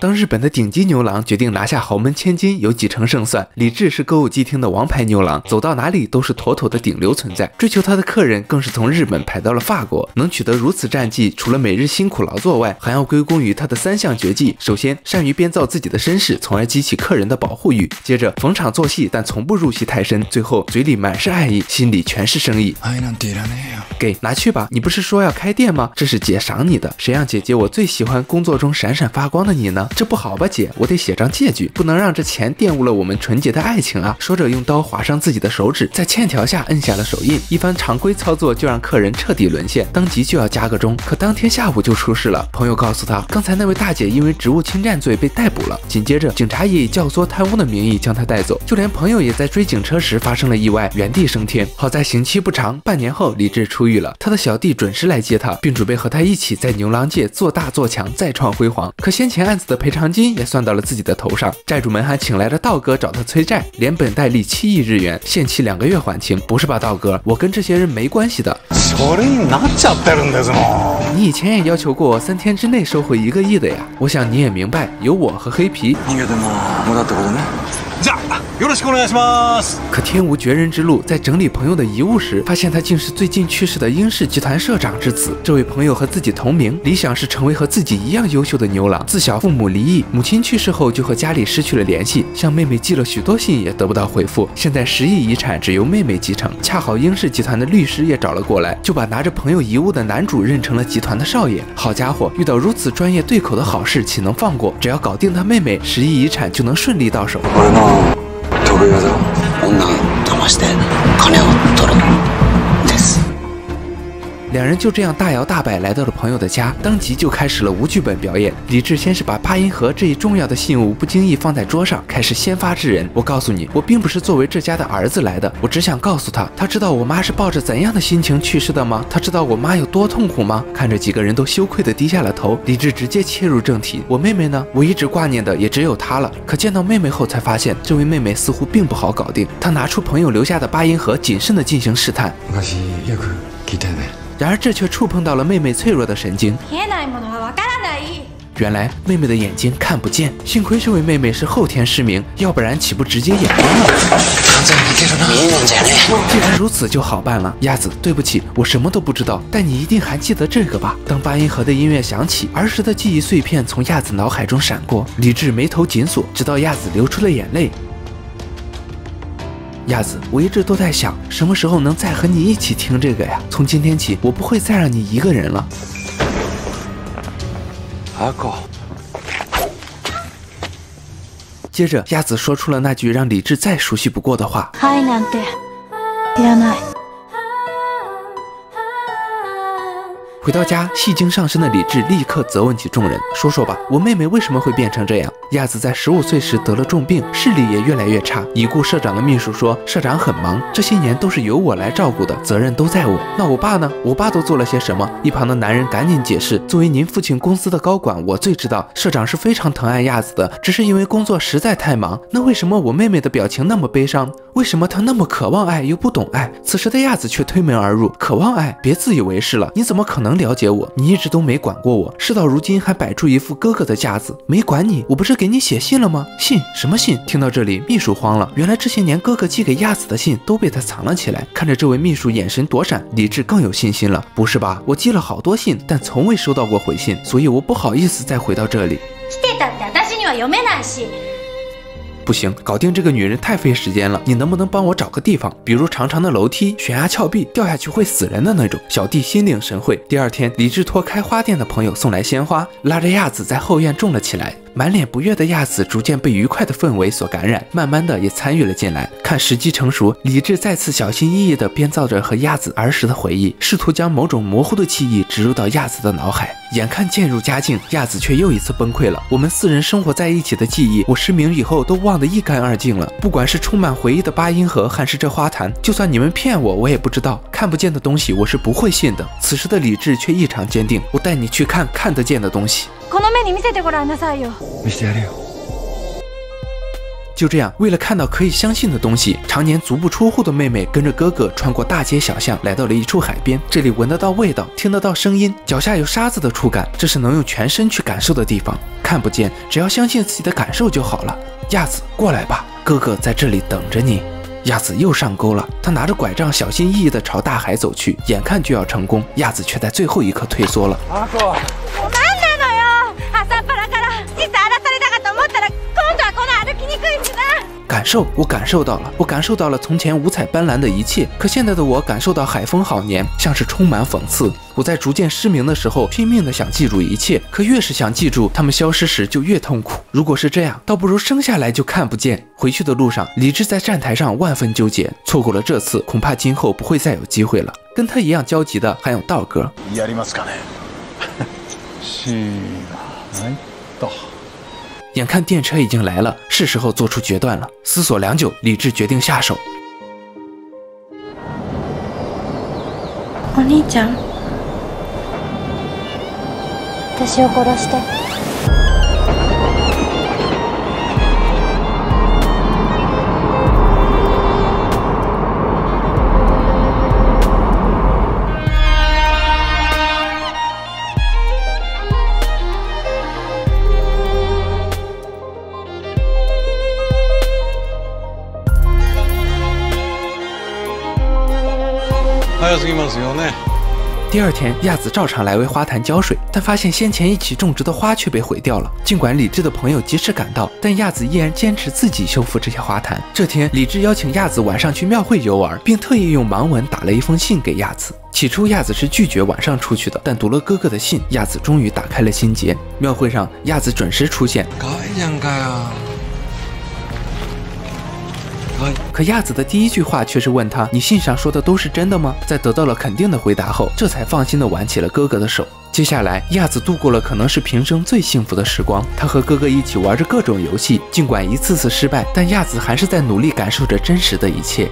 当日本的顶级牛郎决定拿下豪门千金，有几成胜算？李治是歌舞伎町的王牌牛郎，走到哪里都是妥妥的顶流存在。追求他的客人更是从日本排到了法国，能取得如此战绩，除了每日辛苦劳作外，还要归功于他的三项绝技。首先，善于编造自己的身世，从而激起客人的保护欲；接着，逢场作戏，但从不入戏太深；最后，嘴里满是爱意，心里全是生意。给拿去吧，你不是说要开店吗？这是姐赏你的。谁让姐姐我最喜欢工作中闪闪发光的你呢？这不好吧，姐，我得写张借据，不能让这钱玷污了我们纯洁的爱情啊！说着，用刀划伤自己的手指，在欠条下摁下了手印。一番常规操作就让客人彻底沦陷，当即就要加个钟。可当天下午就出事了，朋友告诉他，刚才那位大姐因为职务侵占罪被逮捕了。紧接着，警察也以教唆贪污的名义将她带走。就连朋友也在追警车时发生了意外，原地升天。好在刑期不长，半年后李治出狱了。他的小弟准时来接他，并准备和他一起在牛郎界做大做强，再创辉煌。可先前案子的赔偿金也算到了自己的头上，债主们还请来了道哥找他催债，连本带利七亿日元，限期两个月还清。不是吧，道哥，我跟这些人没关系的。你以前也要求过我三天之内收回一个亿的呀，我想你也明白，有我和黑皮。可天无绝人之路，在整理朋友的遗物时，发现他竟是最近去世的英氏集团社长之子。这位朋友和自己同名，理想是成为和自己一样优秀的牛郎。自小父母离异，母亲去世后就和家里失去了联系，向妹妹寄了许多信也得不到回复。现在十亿遗产只由妹妹继承，恰好英氏集团的律师也找了过来，就把拿着朋友遗物的男主认成了集团的少爷。好家伙，遇到如此专业对口的好事，岂能放过？只要搞定他妹妹，十亿遗产就能顺利到手。得意技女騙して金を取る两人就这样大摇大摆来到了朋友的家，当即就开始了无剧本表演。李智先是把八音盒这一重要的信物不经意放在桌上，开始先发制人。我告诉你，我并不是作为这家的儿子来的，我只想告诉他，他知道我妈是抱着怎样的心情去世的吗？他知道我妈有多痛苦吗？看着几个人都羞愧的低下了头，李智直接切入正题。我妹妹呢？我一直挂念的也只有她了。可见到妹妹后，才发现这位妹妹似乎并不好搞定。他拿出朋友留下的八音盒，谨慎的进行试探。然而这却触碰到了妹妹脆弱的神经。原来妹妹的眼睛看不见，幸亏这位妹妹是后天失明，要不然岂不直接眼光了？既然如此，就好办了。鸭子，对不起，我什么都不知道，但你一定还记得这个吧？当八音盒的音乐响起，儿时的记忆碎片从鸭子脑海中闪过，李智眉头紧锁，直到鸭子流出了眼泪。鸭子，我一直都在想，什么时候能再和你一起听这个呀？从今天起，我不会再让你一个人了。阿狗。接着，鸭子说出了那句让李智再熟悉不过的话。回到家，戏精上身的李智立刻责问起众人：“说说吧，我妹妹为什么会变成这样？”亚子在十五岁时得了重病，视力也越来越差。已故社长的秘书说：“社长很忙，这些年都是由我来照顾的，责任都在我。”那我爸呢？我爸都做了些什么？一旁的男人赶紧解释：“作为您父亲公司的高管，我最知道，社长是非常疼爱亚子的，只是因为工作实在太忙。那为什么我妹妹的表情那么悲伤？为什么她那么渴望爱又不懂爱？”此时的亚子却推门而入：“渴望爱？别自以为是了，你怎么可能？”了解我，你一直都没管过我，事到如今还摆出一副哥哥的架子，没管你，我不是给你写信了吗？信什么信？听到这里，秘书慌了，原来这些年哥哥寄给亚子的信都被他藏了起来。看着这位秘书眼神躲闪，李治更有信心了。不是吧？我寄了好多信，但从未收到过回信，所以我不好意思再回到这里。不行，搞定这个女人太费时间了。你能不能帮我找个地方，比如长长的楼梯、悬崖峭壁，掉下去会死人的那种？小弟心领神会。第二天，李智托开花店的朋友送来鲜花，拉着亚子在后院种了起来。满脸不悦的亚子逐渐被愉快的氛围所感染，慢慢的也参与了进来。看时机成熟，李智再次小心翼翼地编造着和亚子儿时的回忆，试图将某种模糊的记忆植入到亚子的脑海。眼看渐入佳境，亚子却又一次崩溃了。我们四人生活在一起的记忆，我失明以后都忘得一干二净了。不管是充满回忆的八音盒，还是这花坛，就算你们骗我，我也不知道。看不见的东西，我是不会信的。此时的李智却异常坚定，我带你去看看得见的东西。就这样，为了看到可以相信的东西，常年足不出户的妹妹跟着哥哥穿过大街小巷，来到了一处海边。这里闻得到味道，听得到声音，脚下有沙子的触感，这是能用全身去感受的地方。看不见，只要相信自己的感受就好了。亚子，过来吧，哥哥在这里等着你。亚子又上钩了，他拿着拐杖，小心翼翼地朝大海走去，眼看就要成功，亚子却在最后一刻退缩了。阿哥。感受，我感受到了，我感受到了从前五彩斑斓的一切。可现在的我感受到海风好年，像是充满讽刺。我在逐渐失明的时候，拼命的想记住一切，可越是想记住，他们消失时就越痛苦。如果是这样，倒不如生下来就看不见。回去的路上，李智在站台上万分纠结，错过了这次，恐怕今后不会再有机会了。跟他一样焦急的还有道哥。眼看电车已经来了，是时候做出决断了。思索良久，李智决定下手。お兄ちゃん、私を殺して。 第二天，亚子照常来为花坛浇水，但发现先前一起种植的花却被毁掉了。尽管理智的朋友及时赶到，但亚子依然坚持自己修复这些花坛。这天，李智邀请亚子晚上去庙会游玩，并特意用盲文打了一封信给亚子。起初，亚子是拒绝晚上出去的，但读了哥哥的信，亚子终于打开了心结。庙会上，亚子准时出现。可亚子的第一句话却是问他：“你信上说的都是真的吗？”在得到了肯定的回答后，这才放心的挽起了哥哥的手。接下来，亚子度过了可能是平生最幸福的时光。他和哥哥一起玩着各种游戏，尽管一次次失败，但亚子还是在努力感受着真实的一切。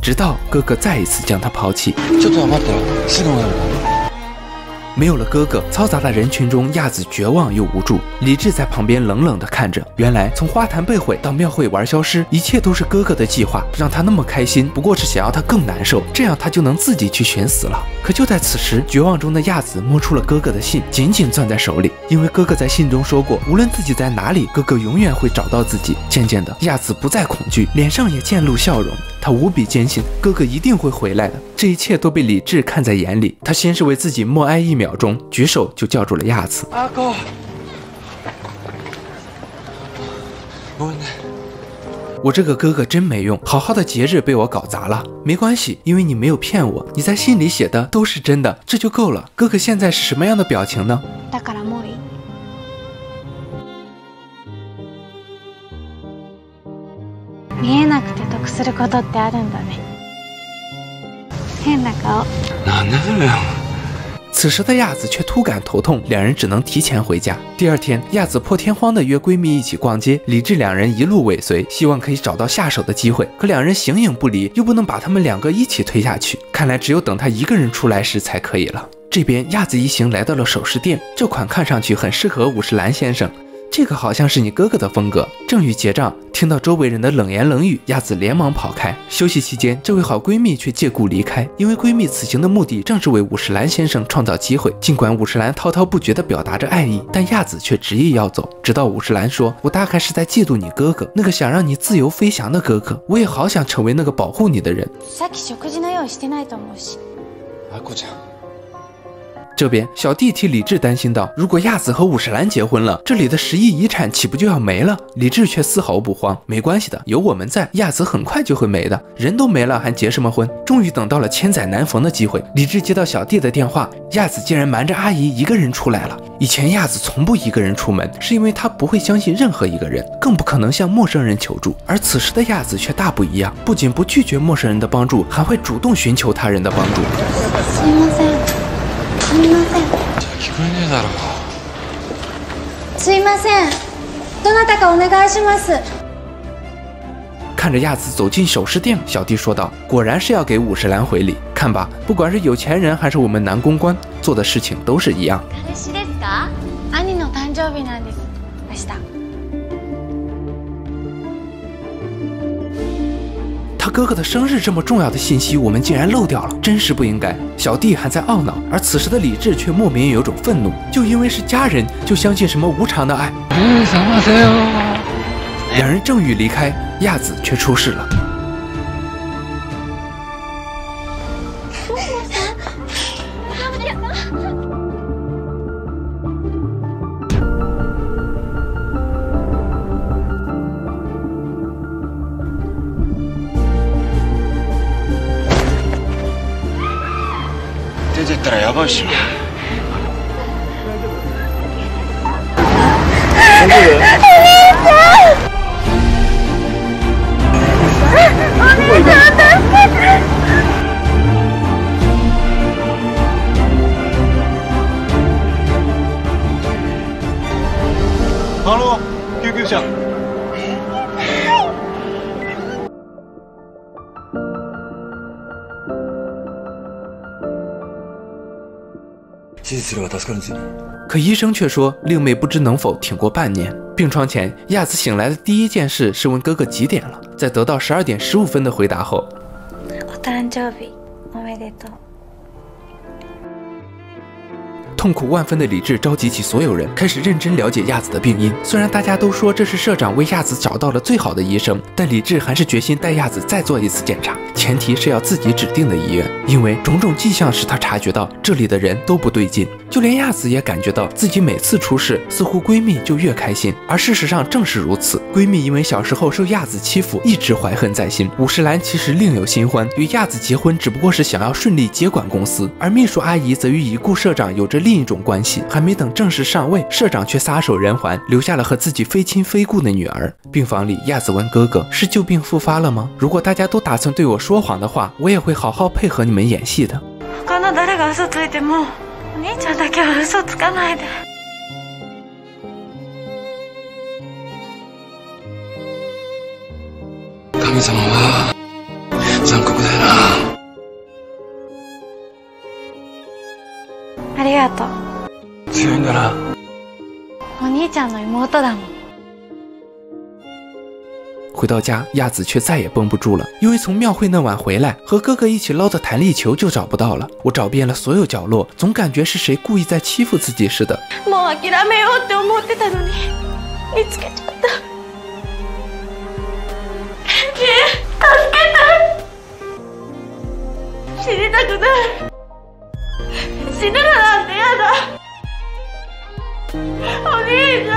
直到哥哥再一次将他抛弃。没有了哥哥，嘈杂的人群中，亚子绝望又无助。李智在旁边冷冷地看着。原来，从花坛被毁到庙会玩消失，一切都是哥哥的计划。让他那么开心，不过是想要他更难受，这样他就能自己去寻死了。可就在此时，绝望中的亚子摸出了哥哥的信，紧紧攥在手里。因为哥哥在信中说过，无论自己在哪里，哥哥永远会找到自己。渐渐的，亚子不再恐惧，脸上也渐露笑容。他无比坚信哥哥一定会回来的，这一切都被李智看在眼里。他先是为自己默哀一秒钟，举手就叫住了亚子。阿哥，我这个哥哥真没用，好好的节日被我搞砸了。没关系，因为你没有骗我，你在信里写的都是真的，这就够了。哥哥现在是什么样的表情呢？見えなくて得することってあるんだね。変な顔。なんでだよ。此时的亚子却突感头痛，两人只能提前回家。第二天，亚子破天荒地约闺蜜一起逛街，李智两人一路尾随，希望可以找到下手的机会。可两人形影不离，又不能把他们两个一起推下去，看来只有等他一个人出来时才可以了。这边，亚子一行来到了首饰店，这款看上去很适合五十岚先生。 这个好像是你哥哥的风格。正欲结账，听到周围人的冷言冷语，亚子连忙跑开。休息期间，这位好闺蜜却借故离开，因为闺蜜此行的目的正是为五十岚先生创造机会。尽管五十岚滔滔不绝地表达着爱意，但亚子却执意要走。直到五十岚说：“我大概是在嫉妒你哥哥，那个想让你自由飞翔的哥哥。我也好想成为那个保护你的人。”这边小弟替李智担心道：“如果亚子和五十岚结婚了，这里的十亿遗产岂不就要没了？”李智却丝毫不慌：“没关系的，有我们在，亚子很快就会没的。人都没了，还结什么婚？”终于等到了千载难逢的机会，李智接到小弟的电话，亚子竟然瞒着阿姨一个人出来了。以前亚子从不一个人出门，是因为他不会相信任何一个人，更不可能向陌生人求助。而此时的亚子却大不一样，不仅不拒绝陌生人的帮助，还会主动寻求他人的帮助。だろすいませんどなたかお願いします看着亚子走进首饰店，小弟说道：“果然是要给五十岚回礼。看吧，不管是有钱人还是我们男公关，做的事情都是一样。” した 他哥哥的生日这么重要的信息，我们竟然漏掉了，真是不应该。小弟还在懊恼，而此时的李智却莫名有种愤怒，就因为是家人，就相信什么无常的爱。两人正欲离开，亚子却出事了。出てったらやばいっ 術すれば助かるんですよ可医生却说令妹不知能否挺过半年。病床前，亚子醒来的第一件事是问哥哥几点了。在得到十二点十五分的回答后，お誕生日おめでとう痛苦万分的李治召集起所有人，开始认真了解亚子的病因。虽然大家都说这是社长为亚子找到了最好的医生，但李治还是决心带亚子再做一次检查，前提是要自己指定的医院，因为种种迹象使他察觉到这里的人都不对劲。 就连亚子也感觉到自己每次出事，似乎闺蜜就越开心，而事实上正是如此。闺蜜因为小时候受亚子欺负，一直怀恨在心。武士兰其实另有新欢，与亚子结婚只不过是想要顺利接管公司，而秘书阿姨则与已故社长有着另一种关系。还没等正式上位，社长却撒手人寰，留下了和自己非亲非故的女儿。病房里，亚子问哥哥：“是旧病复发了吗？”如果大家都打算对我说谎的话，我也会好好配合你们演戏的。兄ちゃんだけは嘘つかないで。神様は残酷だよな。ありがとう。強いんだな。お兄ちゃんの妹だもん回到家，亚子却再也绷不住了，因为从庙会那晚回来，和哥哥一起捞的弹力球就找不到了。我找遍了所有角落，总感觉是谁故意在欺负自己似的。もう諦めようって思ってたのに見つけちゃったねえ助けて死にたくない死ぬのなんて嫌だお兄ちゃん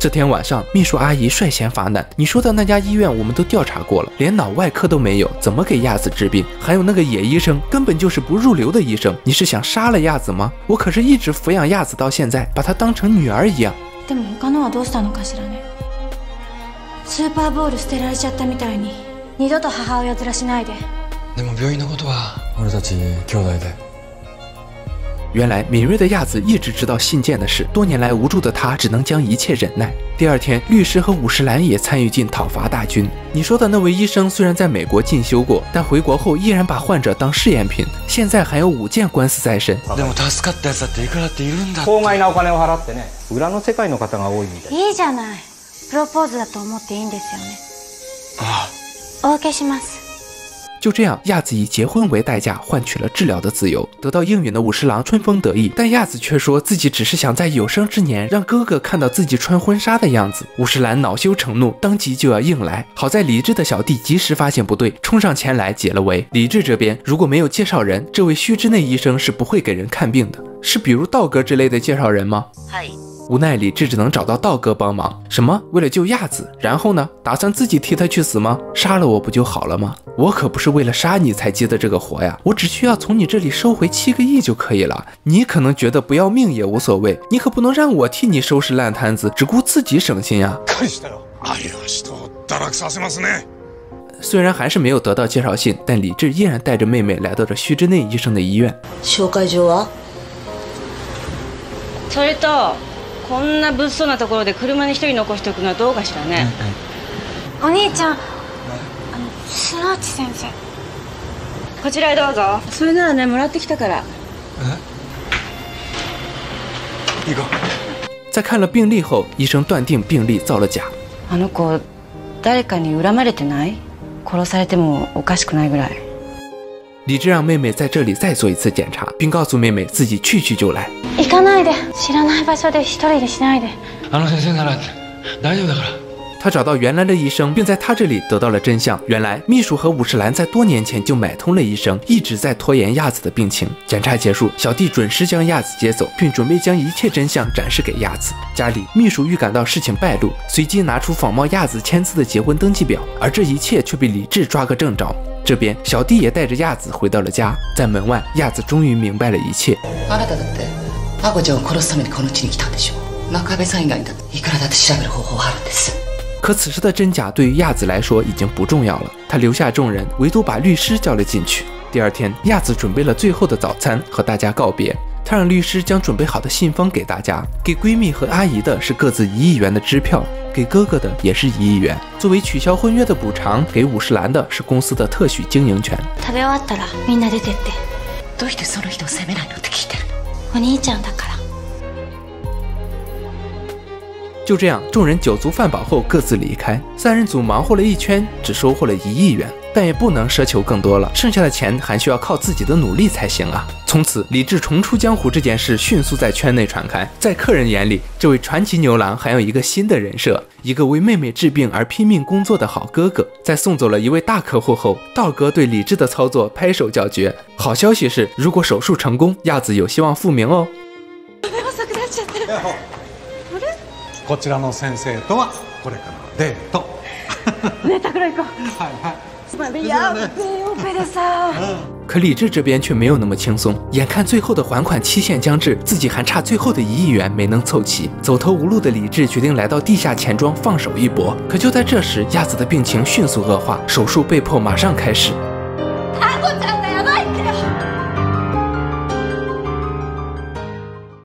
这天晚上，秘书阿姨率先发难：“你说的那家医院我们都调查过了，连脑外科都没有，怎么给亚子治病？还有那个野医生，根本就是不入流的医生。你是想杀了亚子吗？我可是一直抚养亚子到现在，把她当成女儿一样。でも他のはどうしたのかしらねスーパーボール捨てられちゃったみたいに二度と母親面しないででも病院のことは俺たち兄弟で 原来敏锐的亚子一直知道信件的事，多年来无助的她只能将一切忍耐。第二天，律师和武士兰也参与进讨伐大军。你说的那位医生虽然在美国进修过，但回国后依然把患者当试验品，现在还有五件官司在身。でも助かったやつだっていくらっているんだ法外なお金を払ってね裏の世界の方が多いみたいいいじゃないプロポーズだと思っていいんですよねあお受けします 就这样，亚子以结婚为代价换取了治疗的自由。得到应允的武士郎春风得意，但亚子却说自己只是想在有生之年让哥哥看到自己穿婚纱的样子。武士郎恼羞成怒，当即就要硬来。好在理智的小弟及时发现不对，冲上前来解了围。理智这边如果没有介绍人，这位须知内医生是不会给人看病的。是比如道哥之类的介绍人吗？嗨无奈李治只能找到道哥帮忙。什么？为了救亚子，然后呢？打算自己替他去死吗？杀了我不就好了吗？我可不是为了杀你才接的这个活呀！我只需要从你这里收回七个亿就可以了。你可能觉得不要命也无所谓，你可不能让我替你收拾烂摊子，只顾自己省心呀！返したよあれは人を堕落させますね虽然还是没有得到介绍信，但李治依然带着妹妹来到了须知内医生的医院。 こんな物騒なところで車に一人残しておくのはどうかしらね、お兄ちゃんあの砂内先生。こちらへどうぞ。それならねもらってきたから。いいか在看了病历后，医生断定病历造了假。あの子誰かに恨まれてない？殺されてもおかしくないぐらい李智让妹妹在这里再做一次检查，并告诉妹妹自己去去就来。行かないで知らない場所で一人でしないであの先生なら大丈夫だから他找到原来的医生，并在他这里得到了真相。原来秘书和武士兰在多年前就买通了医生，一直在拖延亚子的病情。检查结束，小弟准时将亚子接走，并准备将一切真相展示给亚子。家里秘书预感到事情败露，随即拿出仿冒亚子签字的结婚登记表，而这一切却被李治抓个正着。 这边小弟也带着亚子回到了家，在门外，亚子终于明白了一切。あなただってアコちゃんを殺すためにこの地に来たんでしょ真壁さん以外にだっていくらだって調べる方法はあるんです可此时的真假对于亚子来说已经不重要了，他留下众人，唯独把律师叫了进去。第二天，亚子准备了最后的早餐，和大家告别。 她让律师将准备好的信封给大家，给闺蜜和阿姨的是各自一亿元的支票，给哥哥的也是一亿元，作为取消婚约的补偿。给武士兰的是公司的特许经营权。食べ終わったらみんな出てってどうしてその人を責めないのって聞いてるお兄ちゃんだから就这样，众人酒足饭饱后各自离开。三人组忙活了一圈，只收获了一亿元， 但也不能奢求更多了。剩下的钱还需要靠自己的努力才行啊！从此，李治重出江湖这件事迅速在圈内传开。在客人眼里，这位传奇牛郎还有一个新的人设，一个为妹妹治病而拼命工作的好哥哥。在送走了一位大客户后，道哥对李治的操作拍手叫绝。好消息是，如果手术成功，亚子有希望复明哦。こちらの先生とはこれからのデート 可李治这边却没有那么轻松，眼看最后的还款期限将至，自己还差最后的一亿元没能凑齐，走投无路的李治决定来到地下钱庄放手一搏。可就在这时，亚子的病情迅速恶化，手术被迫马上开始。